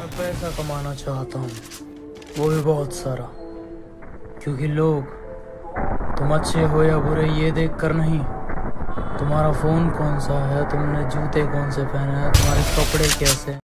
मैं पैसा कमाना चाहता हूँ। वो भी बहुत सारा। क्योंकि लोग, तुम अच्छे हो या बुरे, ये देख कर नहीं। तुम्हारा फ़ोन कौन सा है? तुमने जूते कौन से पहने हैं? तुम्हारे कपड़े कैसे